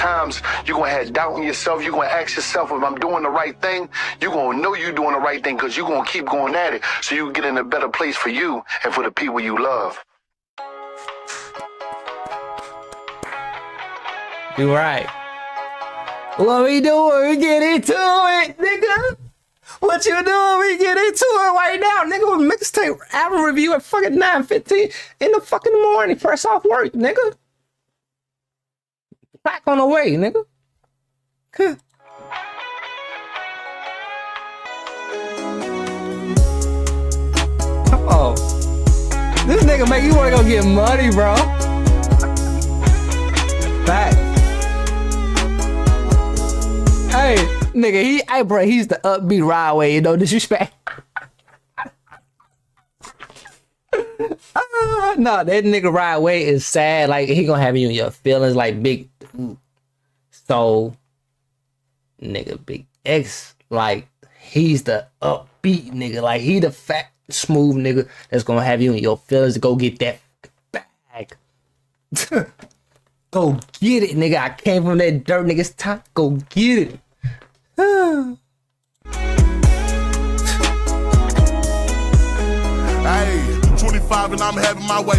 times you're gonna have doubt in yourself. You're gonna ask yourself if I'm doing the right thing. You're gonna know you're doing the right thing because you're gonna keep going at it. So you get in a better place for you and for the people you love. You right. What we doing? We get into it, nigga. What you doing? We get into it right now, nigga. With mixtape album review at fucking 9.15 in the fucking morning. Fresh off work, nigga. On the way, nigga. Huh. Oh. This nigga make you wanna go get money, bro. Back. Hey, nigga, he, hey, bro, he's the upbeat Rod Wave, you know, disrespect. uh, no, that nigga Rod Wave is sad. Like, he gonna have you in your feelings, like, big. So, nigga, big X, like, he's the upbeat nigga. Like, he the fat, smooth nigga that's gonna have you in your feelings to go get that bag. Go get it, nigga. I came from that dirt nigga's top. Go get it. Hey, 25 and I'm having my way.